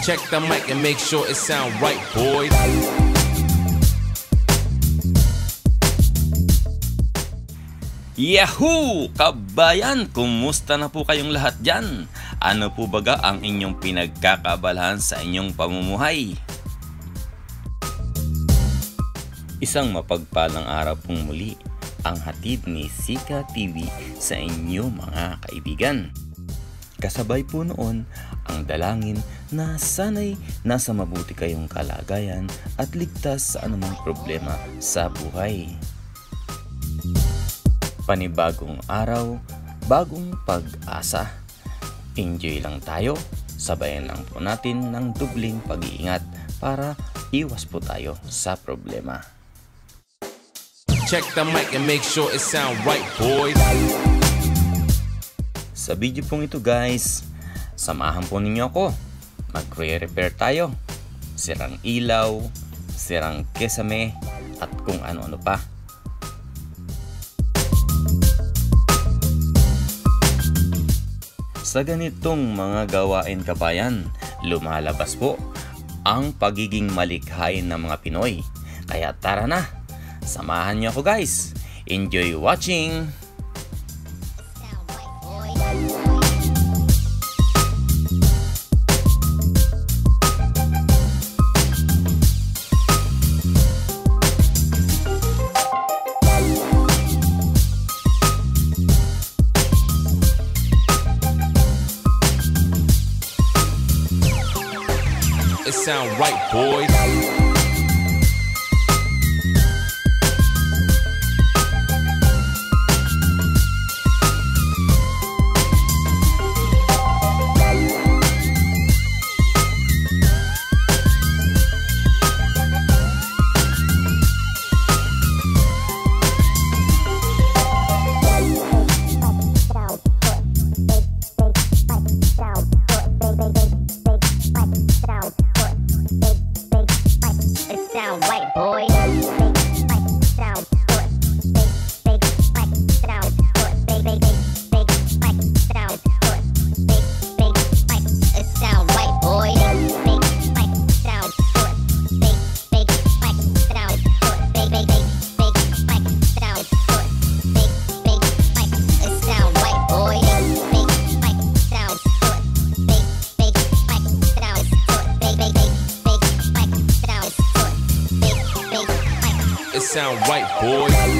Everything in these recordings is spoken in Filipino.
Check the mic and make sure it sound right, boys. Yahoo! Kabayan! Kumusta na po kayong lahat dyan? Ano po baga ang inyong pinagkakabalahan sa inyong pamumuhay? Isang mapagpalang araw pong muli ang hatid ni Sika TV sa inyo mga kaibigan. Kasabay po noon ang dalangin na sanay nasa mabuti kayong kalagayan at ligtas sa anumang problema sa buhay. Panibagong araw, bagong pag-asa. Enjoy lang tayo, sabayan lang po natin ng dubling pag-iingat para iwas po tayo sa problema. Check the mic and make sure it sound right, boys. Sa video pong ito guys, samahan po ninyo ako. Magre-repair tayo. Sirang ilaw, sirang kesame, at kung ano-ano pa. Sa ganitong mga gawain kabayan, lumalabas po ang pagiging malikhain ng mga Pinoy. Kaya tara na, samahan niyo ako guys. Enjoy watching! Sound right, boys. Like It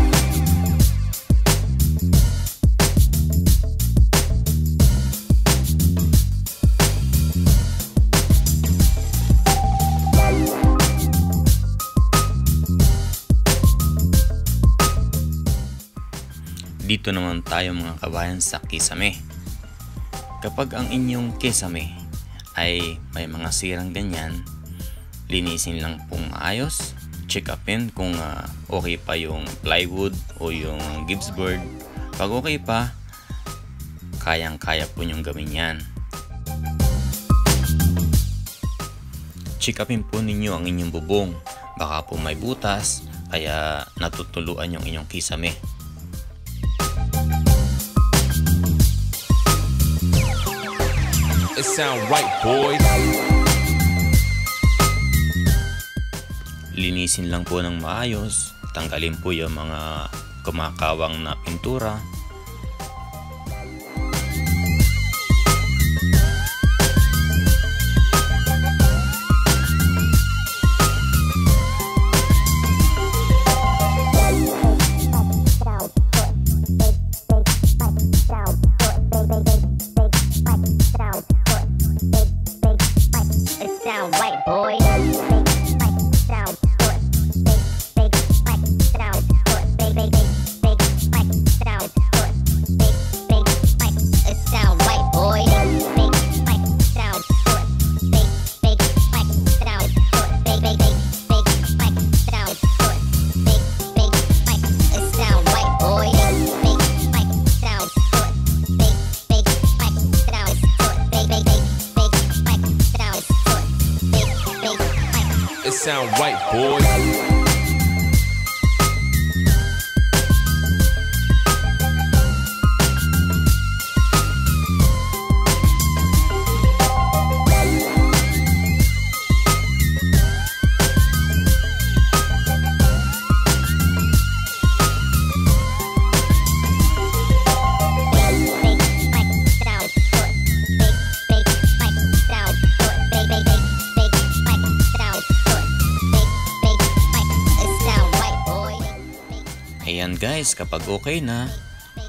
Dito naman tayo mga kabayan sa kisame. Kapag ang inyong kisame ay may mga sirang ganyan, linisin lang pong maayos, check upin kung ah, okay pa yung plywood o yung Gibbsboard. Pag okay pa, kayang-kaya po nyong gawin yan. Check upin po ninyo ang inyong bubong. Baka po may butas, kaya natutuluan yung inyong kisame. It sound right, boys. linisin lang po ng maayos, tanggalin po yung mga kumakawang na pintura. sound right, boy. Guys, kapag okay na,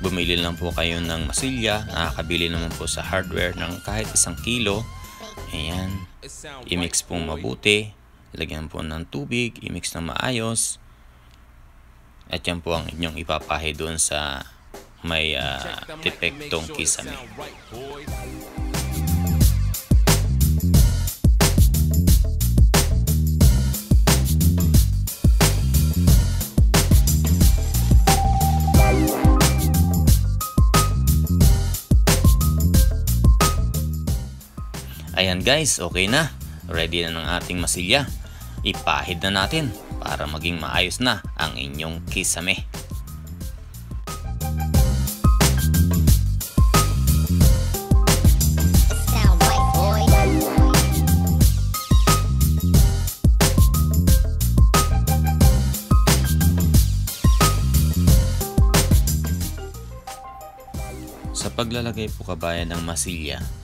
bumili lang po kayo ng masilya. Nakakabili naman po sa hardware ng kahit isang kilo. Ayan, i-mix pong mabuti. Lagyan po ng tubig, i-mix na maayos. At yan po ang inyong ipapahe doon sa may ah, depektong kisame. Ayan guys, okay na. Ready na ng ating masilya. Ipahid na natin para maging maayos na ang inyong kisame. Sa paglalagay po kabayan ng masilya,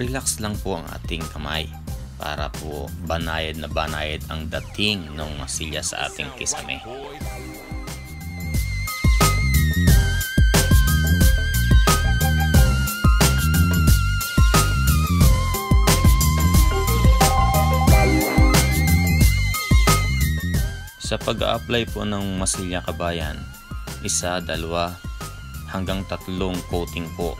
relax lang po ang ating kamay para po banayad na banayad ang dating ng masilya sa ating kisame. Sa pag-a-apply po ng masilya kabayan, isa, dalawa, hanggang tatlong coating po.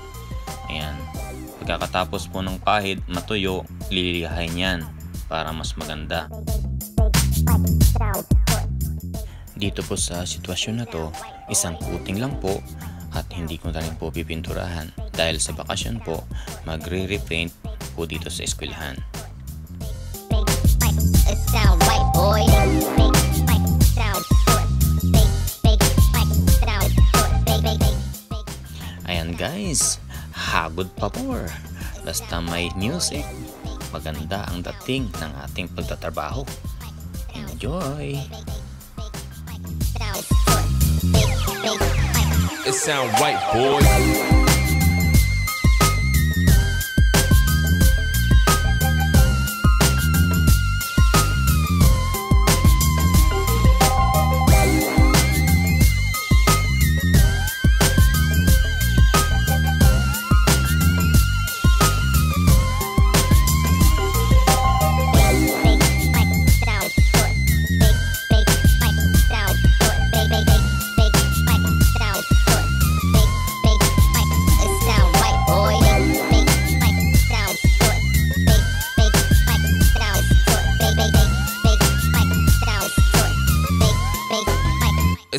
Ayan. Pagkakatapos po ng pahid, matuyo, lilihain yan para mas maganda. Dito po sa sitwasyon na to, isang coating lang po at hindi ko na po pipinturahan dahil sa bakasyon po, magre-repaint po dito sa eskwelahan. Ayan guys, hagod pa more. Basta may music, maganda ang dating ng ating pagtatrabaho. Enjoy! It sound right, boy.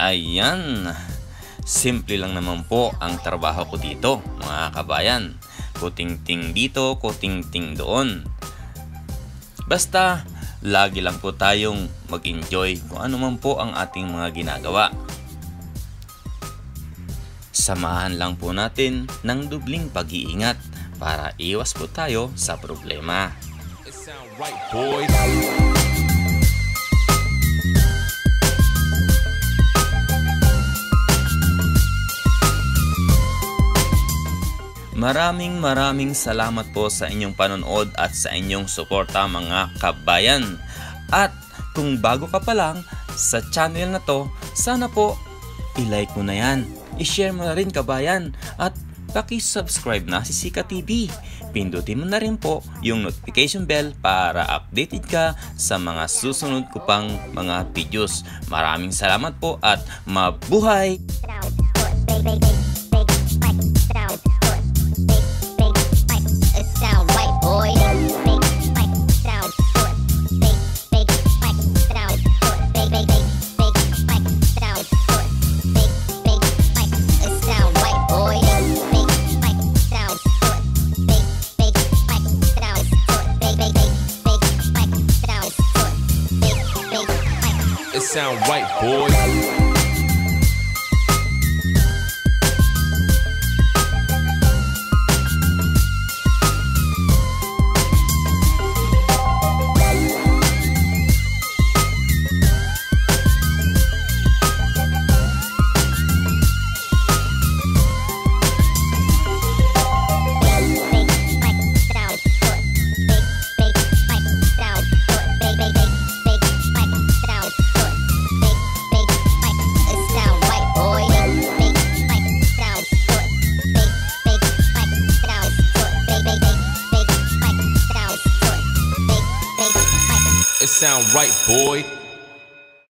Ayan, simple lang naman po ang trabaho ko dito mga kabayan. Kuting-ting dito, kuting-ting doon. Basta, lagi lang po tayong mag-enjoy kung ano man po ang ating mga ginagawa. Samahan lang po natin ng dubling pag-iingat para iwas po tayo sa problema. It sound right, boys. Maraming maraming salamat po sa inyong panonood at sa inyong suporta mga kabayan. At kung bago ka pa lang sa channel na to, sana po i-like mo na yan. i-share mo na rin kabayan at paki-subscribe na si Sika TV. Pindutin mo na rin po yung notification bell para updated ka sa mga susunod ko pang mga videos. Maraming salamat po at mabuhay! down, foot, It sound right, boy. Boy.